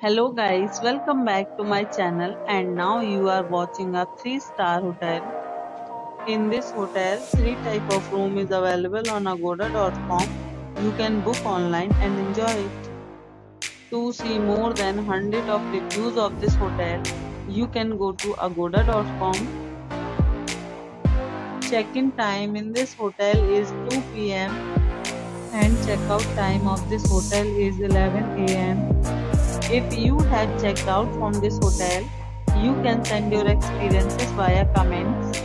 Hello guys, welcome back to my channel and now you are watching a 3 star hotel. In this hotel, 3 type of room is available on agoda.com. You can book online and enjoy it. To see more than 100 of reviews of this hotel, you can go to agoda.com. Check-in time in this hotel is 2 pm and check-out time of this hotel is 11 am. If you had checked out from this hotel, you can send your experiences via comments.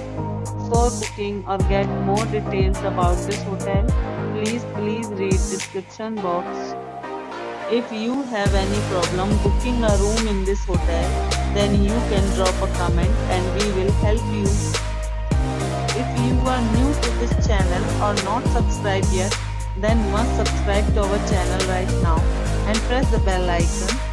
For booking or get more details about this hotel, please please read description box. If you have any problem booking a room in this hotel, then you can drop a comment and we will help you. If you are new to this channel or not subscribed yet, then must subscribe to our channel right now and press the bell icon